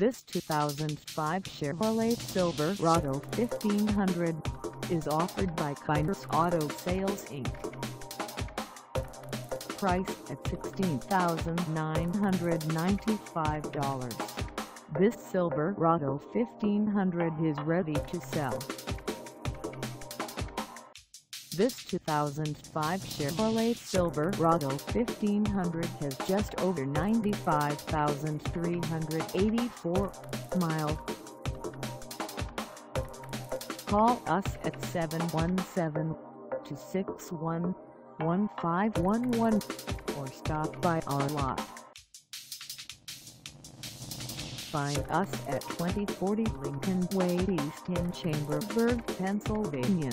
This 2005 Chevrolet Silverado 1500 is offered by Kyner's Auto Sales Inc. Priced at $16,995. This silver Silverado 1500 is ready to sell. This 2005 Chevrolet Silverado 1500 has just over 95,384 miles. Call us at 717-261-1511 or stop by our lot. Find us at 2040 Lincoln Way East in Chambersburg, Pennsylvania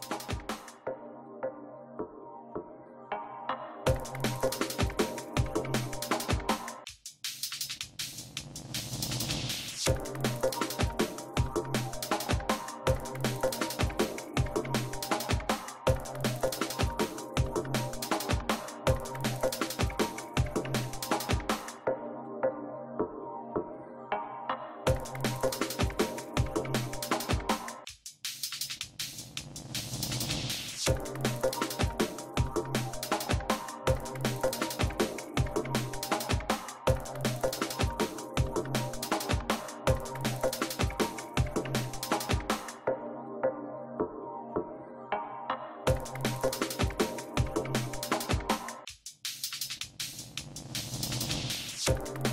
Thank